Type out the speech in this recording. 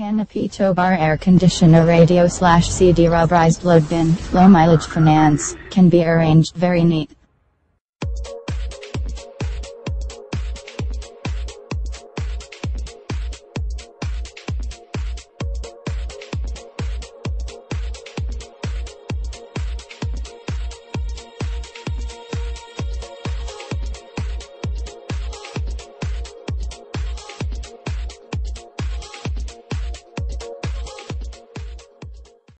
Canopy tow bar air conditioner radio slash CD rubberized load bin, low mileage finance, can be arranged very neat.